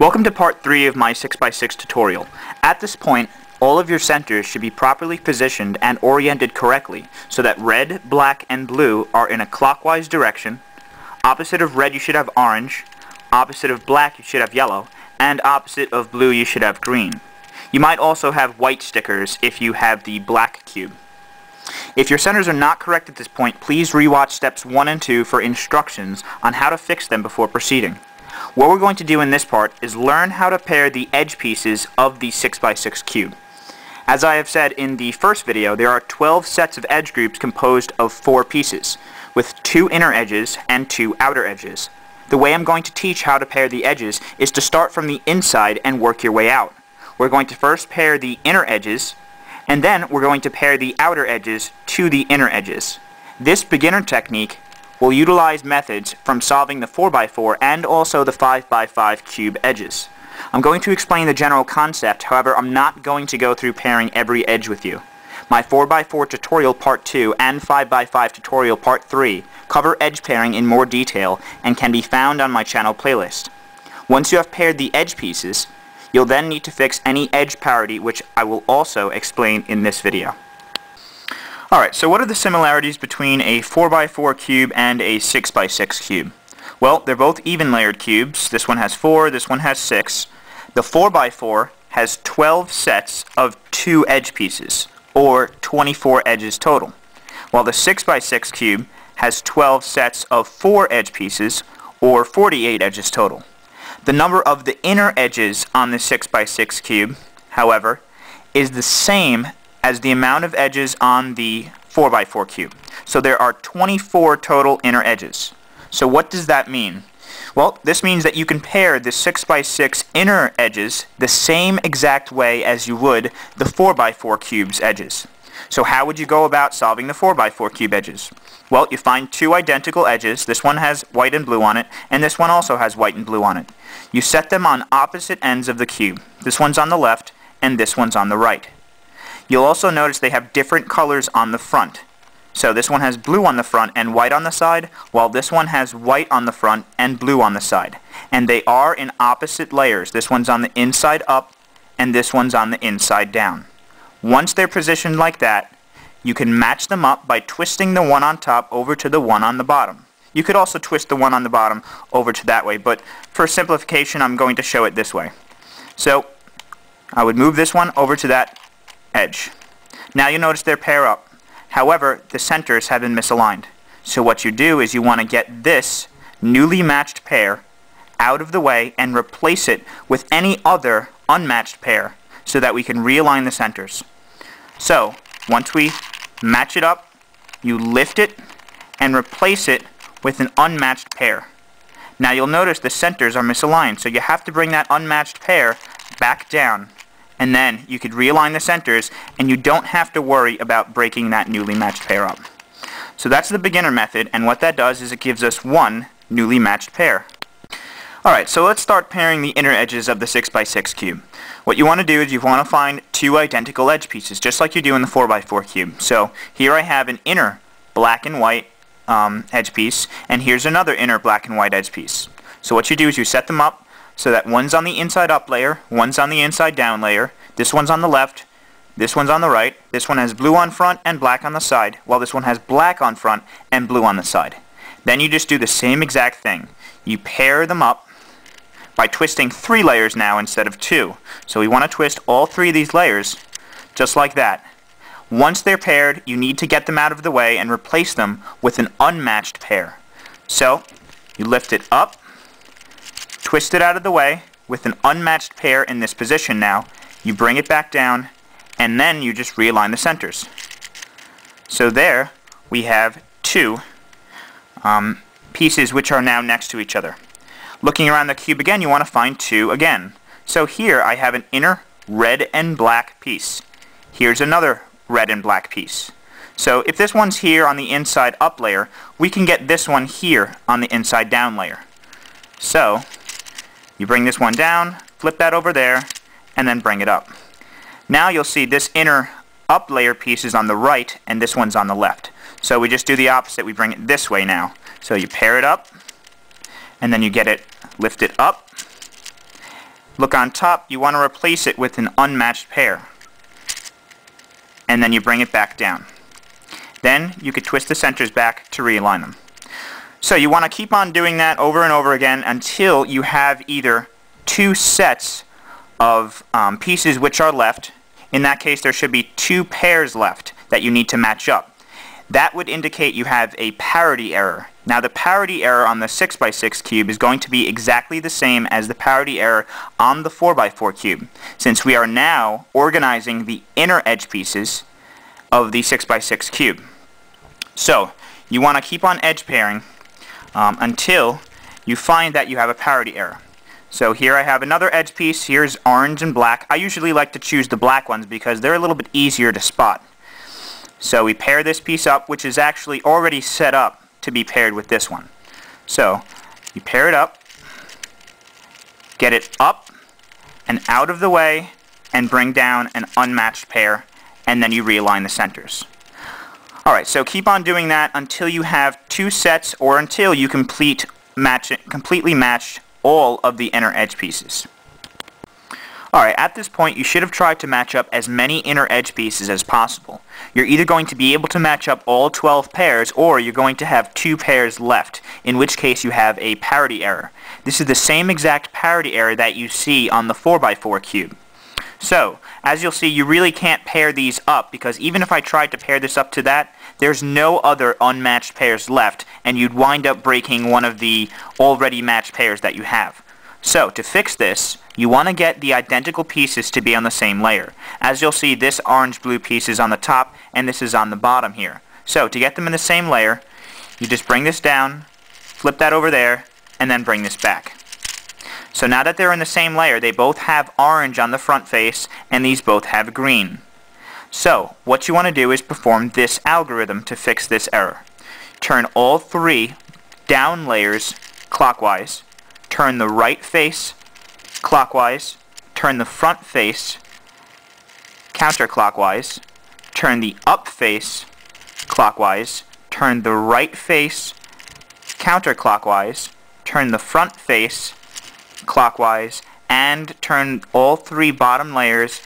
Welcome to part 3 of my 6x6 tutorial. At this point, all of your centers should be properly positioned and oriented correctly so that red, black, and blue are in a clockwise direction. Opposite of red you should have orange, opposite of black you should have yellow, and opposite of blue you should have green. You might also have white stickers if you have the black cube. If your centers are not correct at this point, please rewatch steps 1 and 2 for instructions on how to fix them before proceeding. What we're going to do in this part is learn how to pair the edge pieces of the 6x6 cube. As I have said in the first video, there are 12 sets of edge groups composed of 4 pieces, with 2 inner edges and 2 outer edges. The way I'm going to teach how to pair the edges is to start from the inside and work your way out. We're going to first pair the inner edges, and then we're going to pair the outer edges to the inner edges. This beginner technique will utilize methods from solving the 4x4 and also the 5x5 cube edges. I'm going to explain the general concept, however I'm not going to go through pairing every edge with you. My 4x4 tutorial part 2 and 5x5 tutorial part 3 cover edge pairing in more detail and can be found on my channel playlist. Once you have paired the edge pieces, you'll then need to fix any edge parity which I will also explain in this video. Alright, so what are the similarities between a 4x4 cube and a 6x6 cube? Well, they're both even layered cubes. This one has 4, this one has 6. The 4x4 has 12 sets of 2 edge pieces, or 24 edges total, while the 6x6 cube has 12 sets of 4 edge pieces, or 48 edges total. The number of the inner edges on the 6x6 cube, however, is the same as the amount of edges on the 4x4 cube. So there are 24 total inner edges. So what does that mean? Well, this means that you can pair the 6x6 inner edges the same exact way as you would the 4x4 cube's edges. So how would you go about solving the 4x4 cube edges? Well, you find two identical edges. This one has white and blue on it, and this one also has white and blue on it. You set them on opposite ends of the cube. This one's on the left, and this one's on the right. You'll also notice they have different colors on the front. So this one has blue on the front and white on the side, while this one has white on the front and blue on the side. And they are in opposite layers. This one's on the inside up, and this one's on the inside down. Once they're positioned like that, you can match them up by twisting the one on top over to the one on the bottom. You could also twist the one on the bottom over to that way, but for simplification, I'm going to show it this way. So I would move this one over to that edge. Now you notice they're pair up. However, the centers have been misaligned. So what you do is you want to get this newly matched pair out of the way and replace it with any other unmatched pair so that we can realign the centers. So, once we match it up, you lift it and replace it with an unmatched pair. Now you'll notice the centers are misaligned, so you have to bring that unmatched pair back down and then you could realign the centers and you don't have to worry about breaking that newly matched pair up. So that's the beginner method and what that does is it gives us one newly matched pair. Alright, so let's start pairing the inner edges of the 6x6 cube. What you want to do is you want to find two identical edge pieces, just like you do in the 4x4 cube. So here I have an inner black and white um, edge piece, and here's another inner black and white edge piece. So what you do is you set them up so that one's on the inside up layer, one's on the inside down layer, this one's on the left, this one's on the right, this one has blue on front and black on the side, while this one has black on front and blue on the side. Then you just do the same exact thing. You pair them up by twisting three layers now instead of two. So we want to twist all three of these layers just like that. Once they're paired, you need to get them out of the way and replace them with an unmatched pair. So, you lift it up, twist it out of the way with an unmatched pair in this position now. You bring it back down, and then you just realign the centers. So there we have two um, pieces which are now next to each other. Looking around the cube again, you want to find two again. So here I have an inner red and black piece. Here's another red and black piece. So if this one's here on the inside up layer, we can get this one here on the inside down layer. So you bring this one down, flip that over there, and then bring it up. Now you'll see this inner up layer piece is on the right, and this one's on the left. So we just do the opposite. We bring it this way now. So you pair it up, and then you get it, lift it up, look on top, you want to replace it with an unmatched pair. And then you bring it back down. Then you could twist the centers back to realign them. So you want to keep on doing that over and over again until you have either two sets of um, pieces which are left. In that case, there should be two pairs left that you need to match up. That would indicate you have a parity error. Now the parity error on the 6x6 cube is going to be exactly the same as the parity error on the 4x4 cube, since we are now organizing the inner edge pieces of the 6x6 cube. So, you want to keep on edge pairing um, until you find that you have a parity error. So here I have another edge piece. Here's orange and black. I usually like to choose the black ones because they're a little bit easier to spot. So we pair this piece up, which is actually already set up to be paired with this one. So you pair it up, get it up and out of the way, and bring down an unmatched pair, and then you realign the centers. Alright, so keep on doing that until you have two sets or until you complete match completely match all of the inner edge pieces. Alright, at this point you should have tried to match up as many inner edge pieces as possible. You're either going to be able to match up all 12 pairs or you're going to have two pairs left, in which case you have a parity error. This is the same exact parity error that you see on the 4x4 cube. So, as you'll see, you really can't pair these up because even if I tried to pair this up to that, there's no other unmatched pairs left and you'd wind up breaking one of the already matched pairs that you have. So, to fix this, you want to get the identical pieces to be on the same layer. As you'll see, this orange-blue piece is on the top and this is on the bottom here. So, to get them in the same layer, you just bring this down, flip that over there, and then bring this back. So now that they're in the same layer, they both have orange on the front face, and these both have green. So, what you want to do is perform this algorithm to fix this error. Turn all three down layers clockwise, turn the right face clockwise, turn the front face counterclockwise, turn the up face clockwise, turn the right face counterclockwise, turn the front face clockwise and turn all three bottom layers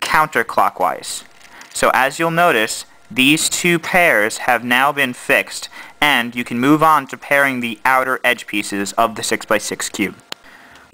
counterclockwise. So as you'll notice, these two pairs have now been fixed and you can move on to pairing the outer edge pieces of the 6x6 cube.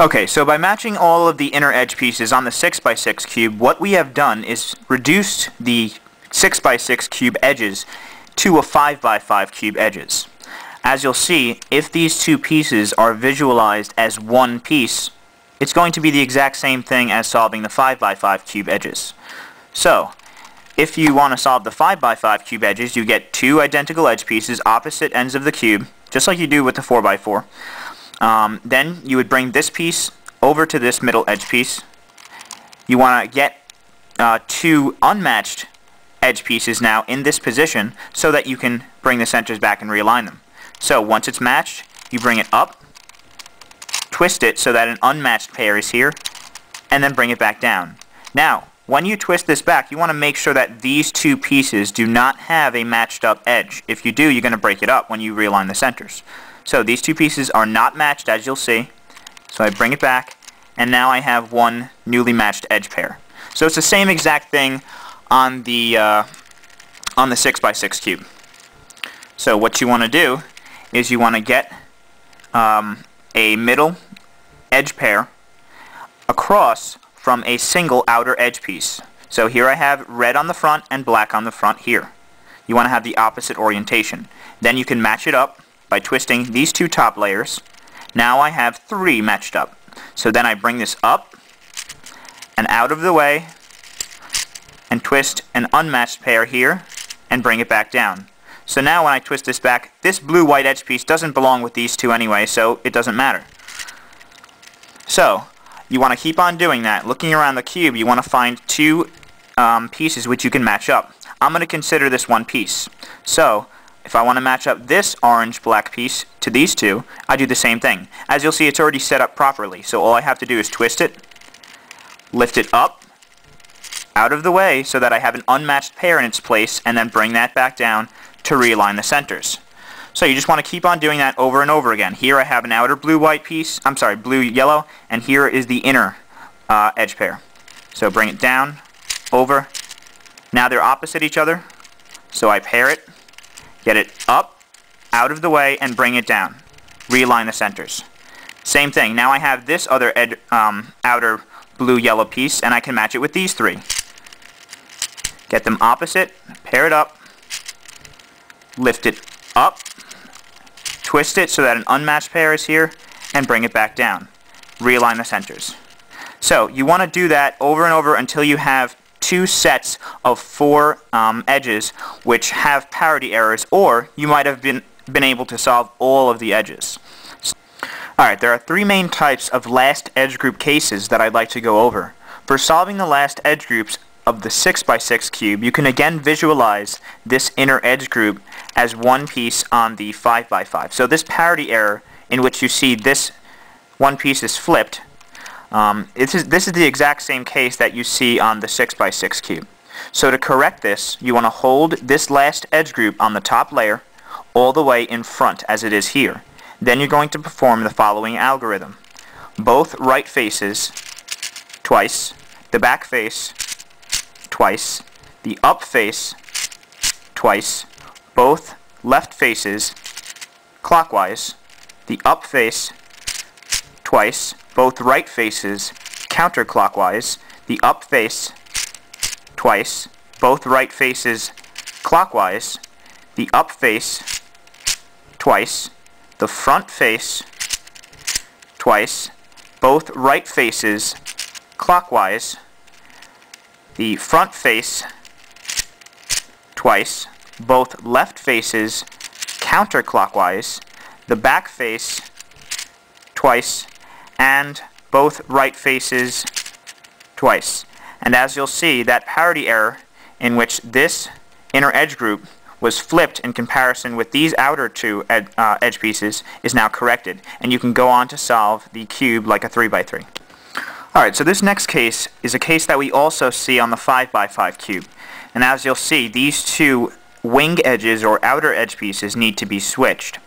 Okay, so by matching all of the inner edge pieces on the 6x6 cube, what we have done is reduced the 6x6 cube edges to a 5x5 cube edges. As you'll see, if these two pieces are visualized as one piece, it's going to be the exact same thing as solving the 5x5 cube edges. So, if you want to solve the 5x5 cube edges, you get two identical edge pieces opposite ends of the cube, just like you do with the 4x4. Um, then you would bring this piece over to this middle edge piece. You want to get uh, two unmatched edge pieces now in this position so that you can bring the centers back and realign them. So once it's matched, you bring it up, twist it so that an unmatched pair is here, and then bring it back down. Now, when you twist this back, you want to make sure that these two pieces do not have a matched up edge. If you do, you're going to break it up when you realign the centers. So these two pieces are not matched, as you'll see. So I bring it back, and now I have one newly matched edge pair. So it's the same exact thing on the uh, on the 6x6 cube. So what you want to do is you want to get um, a middle edge pair across from a single outer edge piece. So here I have red on the front and black on the front here. You want to have the opposite orientation. Then you can match it up by twisting these two top layers. Now I have three matched up. So then I bring this up and out of the way and twist an unmatched pair here and bring it back down. So now when I twist this back, this blue-white edge piece doesn't belong with these two anyway, so it doesn't matter. So, you want to keep on doing that. Looking around the cube, you want to find two um, pieces which you can match up. I'm going to consider this one piece. So, if I want to match up this orange-black piece to these two, I do the same thing. As you'll see, it's already set up properly, so all I have to do is twist it, lift it up, out of the way so that I have an unmatched pair in its place, and then bring that back down to realign the centers. So you just want to keep on doing that over and over again. Here I have an outer blue-white piece, I'm sorry, blue-yellow, and here is the inner uh, edge pair. So bring it down, over. Now they're opposite each other. So I pair it, get it up, out of the way, and bring it down. Realign the centers. Same thing. Now I have this other ed um, outer blue-yellow piece, and I can match it with these three. Get them opposite, pair it up, lift it up, twist it so that an unmatched pair is here, and bring it back down. Realign the centers. So you want to do that over and over until you have two sets of four um, edges which have parity errors, or you might have been, been able to solve all of the edges. Alright, there are three main types of last edge group cases that I'd like to go over. For solving the last edge groups of the 6x6 cube, you can again visualize this inner edge group as one piece on the 5x5. So this parity error in which you see this one piece is flipped um, this, is, this is the exact same case that you see on the 6x6 cube. So to correct this, you want to hold this last edge group on the top layer all the way in front as it is here. Then you're going to perform the following algorithm. Both right faces twice, the back face twice, the up face twice, both left faces clockwise, the up face twice, both right faces counterclockwise, the up face twice, both right faces clockwise, the up face twice, the front face twice, both right faces clockwise, the front face twice, both left faces counterclockwise, the back face twice, and both right faces twice. And as you'll see, that parity error in which this inner edge group was flipped in comparison with these outer two ed uh, edge pieces is now corrected. And you can go on to solve the cube like a 3x3. Alright, so this next case is a case that we also see on the 5x5 cube. And as you'll see, these two wing edges or outer edge pieces need to be switched.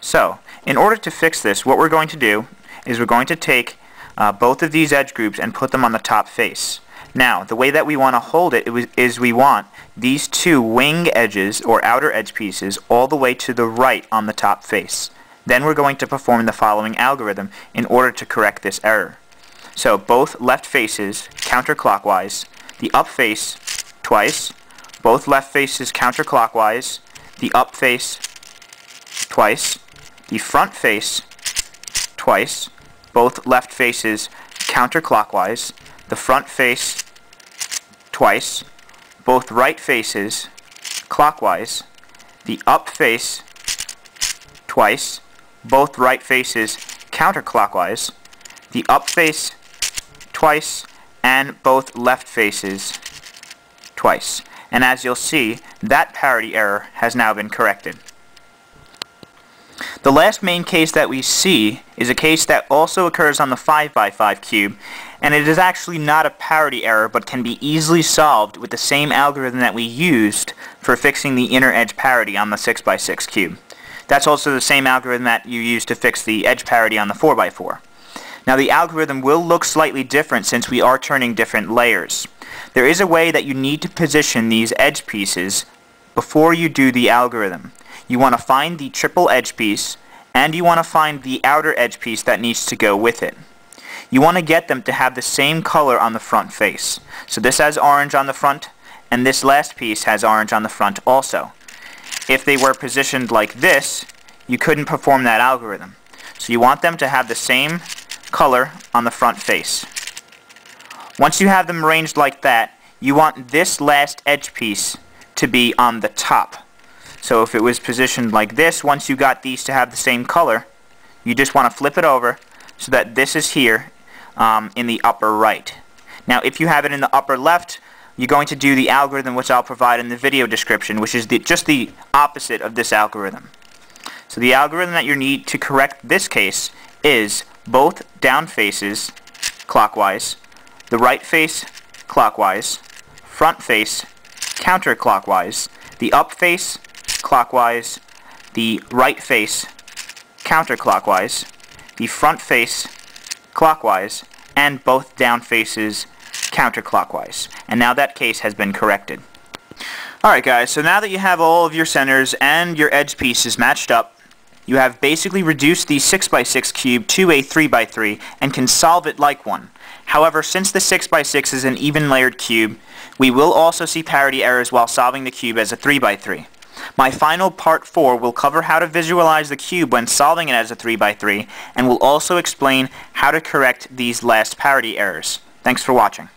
So, in order to fix this, what we're going to do is we're going to take uh, both of these edge groups and put them on the top face. Now, the way that we want to hold it is we want these two wing edges or outer edge pieces all the way to the right on the top face. Then we're going to perform the following algorithm in order to correct this error. So both left faces counterclockwise, the up face twice, both left faces counterclockwise, the up face twice, the front face twice, both left faces counterclockwise, the front face twice, both right faces clockwise, the up face twice, both right faces counterclockwise, the up face twice, and both left faces twice. And as you'll see, that parity error has now been corrected. The last main case that we see is a case that also occurs on the 5x5 cube, and it is actually not a parity error, but can be easily solved with the same algorithm that we used for fixing the inner edge parity on the 6x6 cube. That's also the same algorithm that you used to fix the edge parity on the 4x4. Now the algorithm will look slightly different since we are turning different layers. There is a way that you need to position these edge pieces before you do the algorithm you want to find the triple edge piece and you want to find the outer edge piece that needs to go with it. You want to get them to have the same color on the front face. So this has orange on the front and this last piece has orange on the front also. If they were positioned like this, you couldn't perform that algorithm. So you want them to have the same color on the front face. Once you have them arranged like that, you want this last edge piece to be on the top. So if it was positioned like this, once you got these to have the same color, you just want to flip it over so that this is here um, in the upper right. Now if you have it in the upper left, you're going to do the algorithm which I'll provide in the video description, which is the, just the opposite of this algorithm. So the algorithm that you need to correct this case is both down faces clockwise, the right face clockwise, front face counterclockwise, the up face clockwise, the right face counterclockwise, the front face clockwise, and both down faces counterclockwise. And now that case has been corrected. Alright guys, so now that you have all of your centers and your edge pieces matched up, you have basically reduced the 6x6 cube to a 3x3 and can solve it like one. However, since the 6x6 is an even layered cube, we will also see parity errors while solving the cube as a 3x3. My final part 4 will cover how to visualize the cube when solving it as a 3x3 and will also explain how to correct these last parity errors. Thanks for watching.